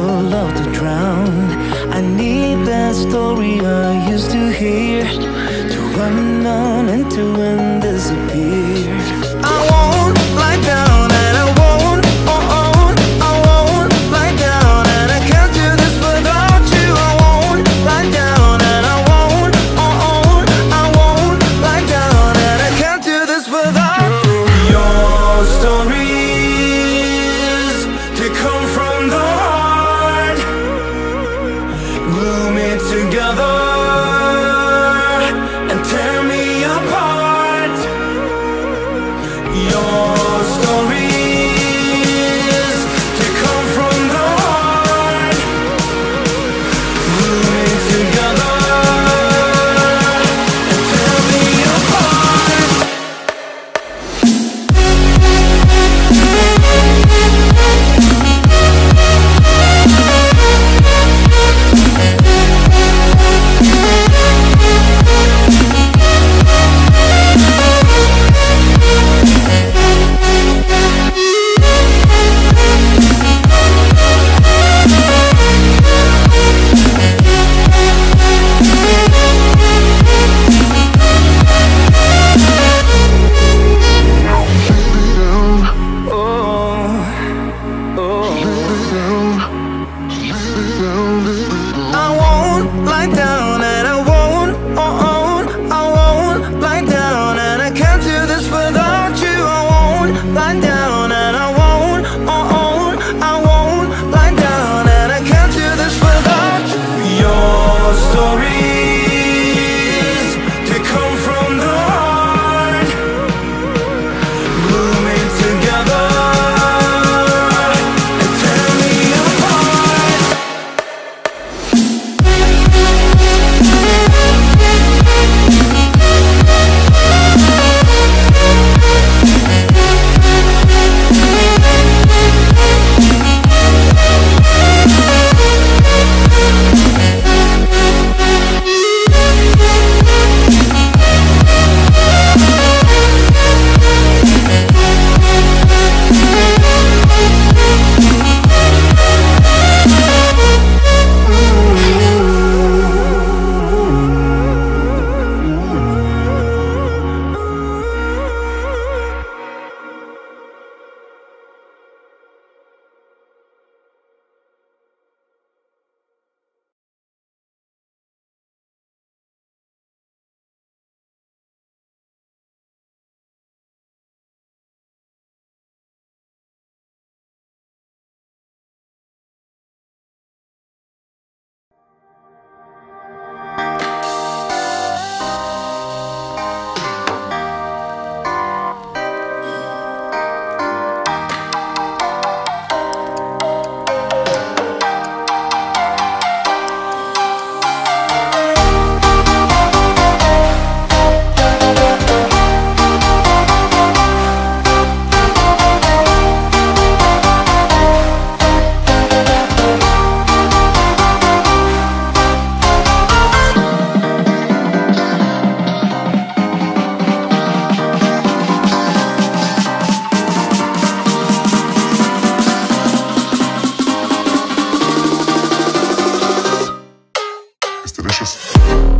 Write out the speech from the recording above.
Love to drown. I need that story I used to hear to run on and to end this Delicious.